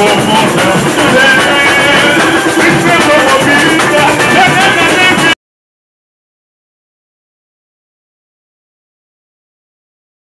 for water.